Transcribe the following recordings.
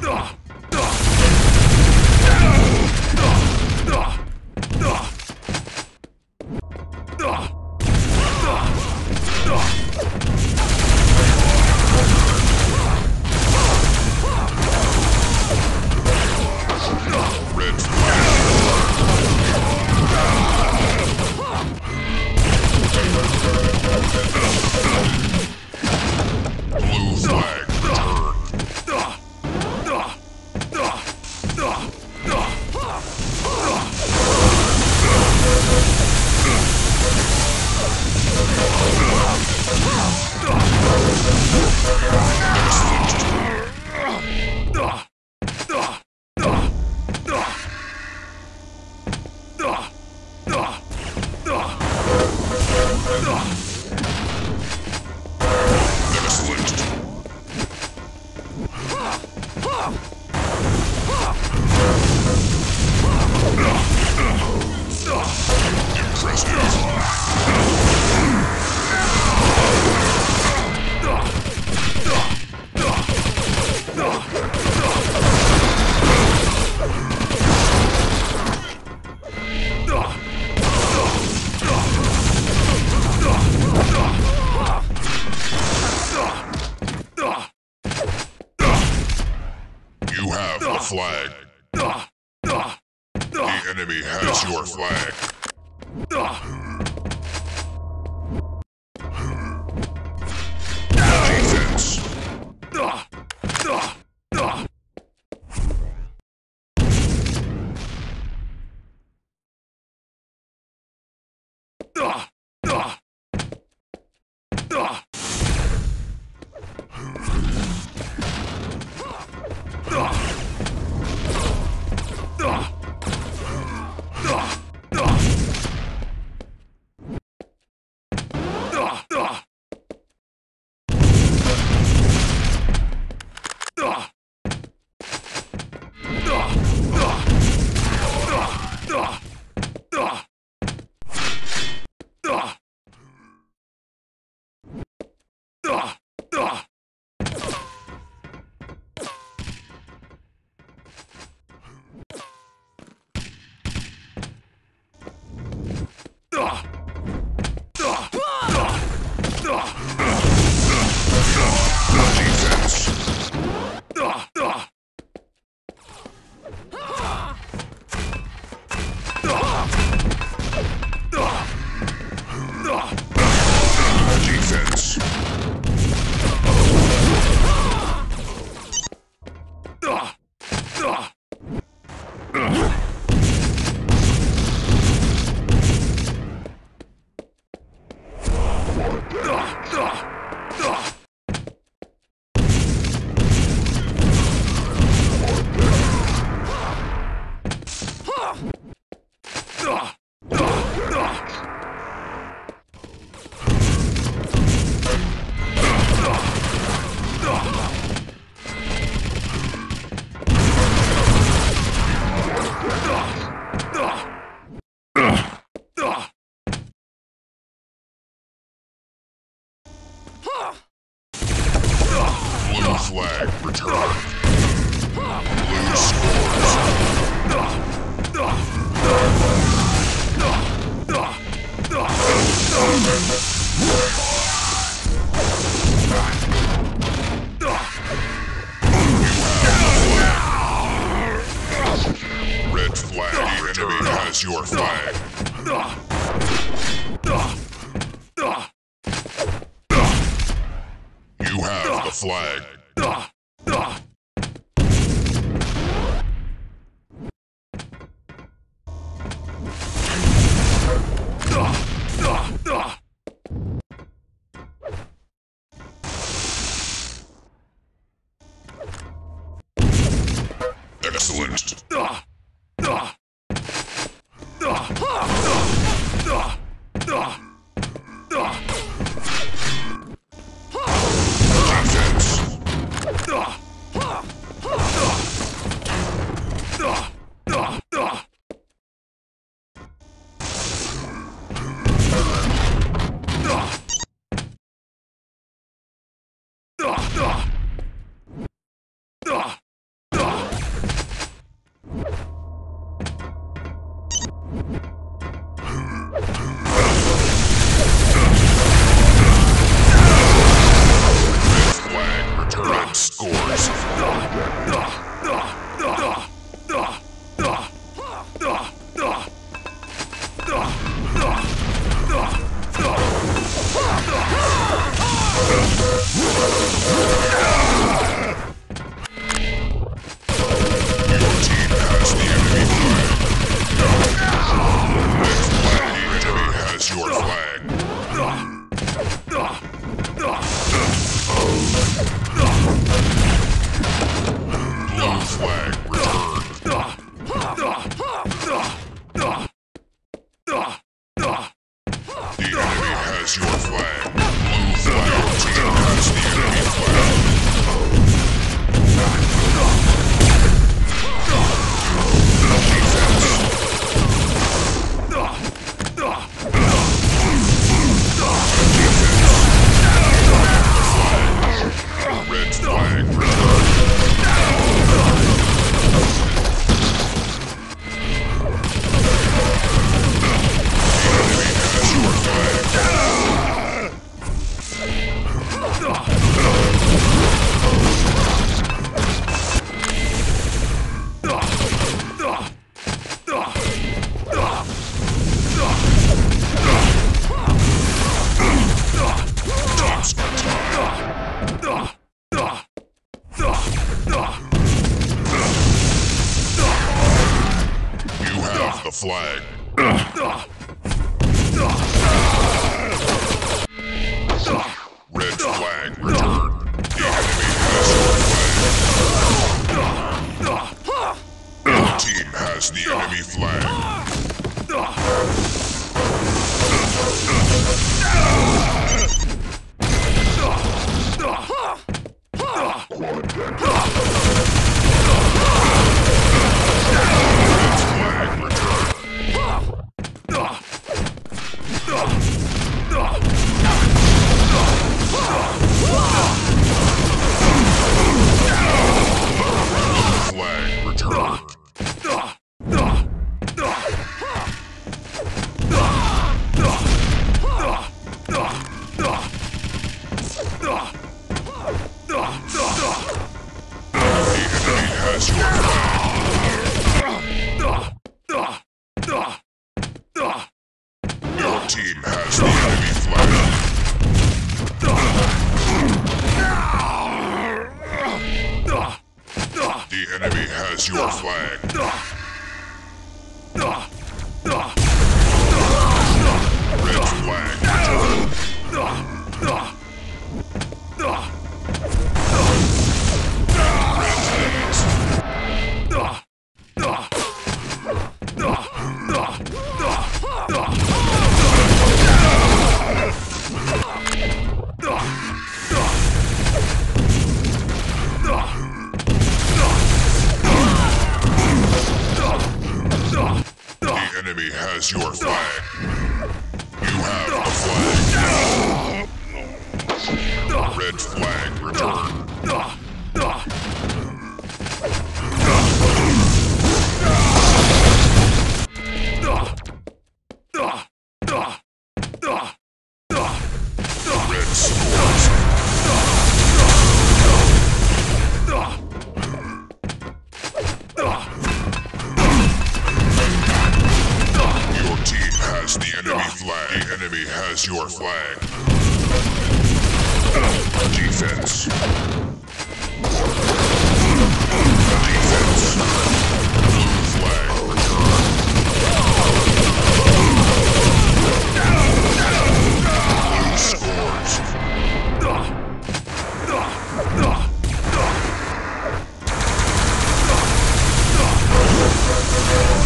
flag. Your flag. Excellent. as your flag. Defense. Defense.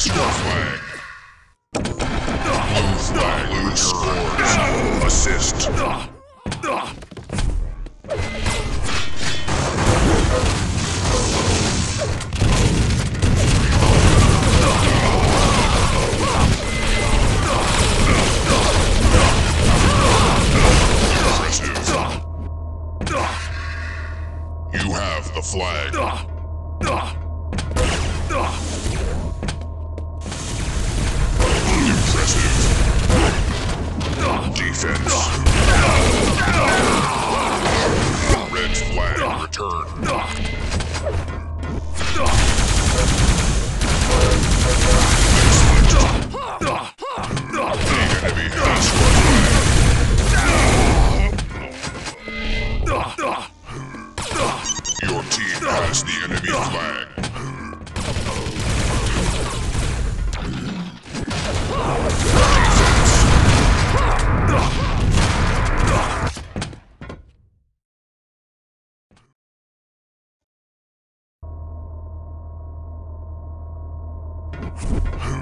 Star Flag. Ugh. Who?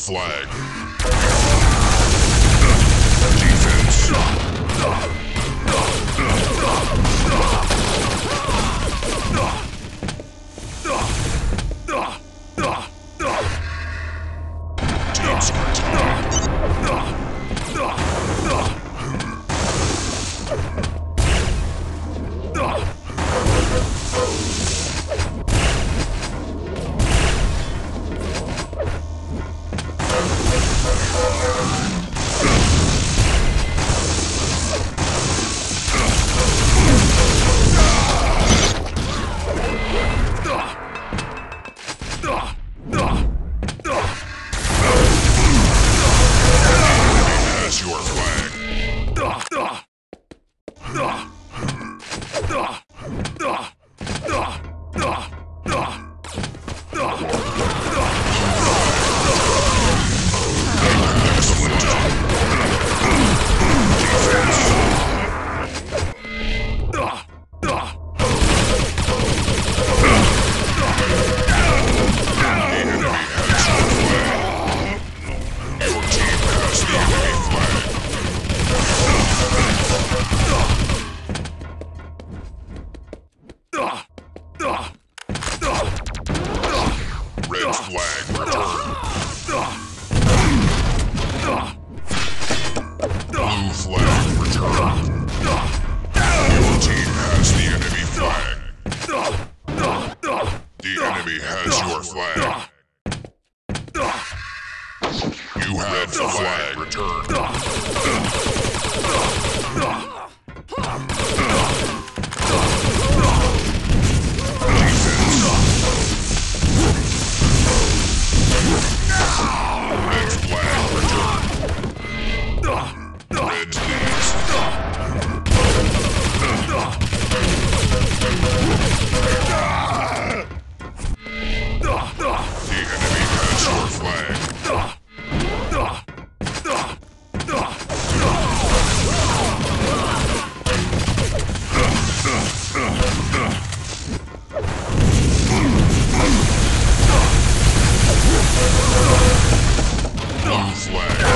Flag. Defense. Flag.